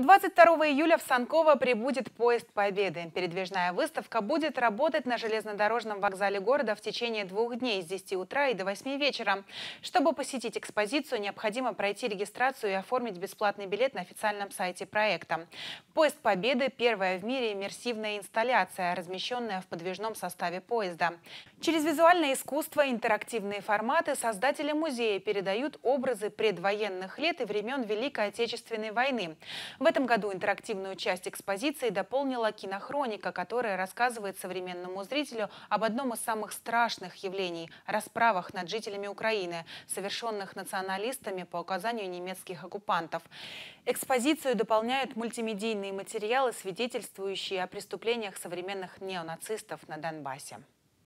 22 июля в Санково прибудет поезд Победы. Передвижная выставка будет работать на железнодорожном вокзале города в течение двух дней с 10 утра и до 8 вечера. Чтобы посетить экспозицию, необходимо пройти регистрацию и оформить бесплатный билет на официальном сайте проекта. Поезд Победы – первая в мире иммерсивная инсталляция, размещенная в подвижном составе поезда. Через визуальное искусство и интерактивные форматы создатели музея передают образы предвоенных лет и времен Великой Отечественной войны. В этом году интерактивную часть экспозиции дополнила кинохроника, которая рассказывает современному зрителю об одном из самых страшных явлений – расправах над жителями Украины, совершенных националистами по указанию немецких оккупантов. Экспозицию дополняют мультимедийные материалы, свидетельствующие о преступлениях современных неонацистов на Донбассе.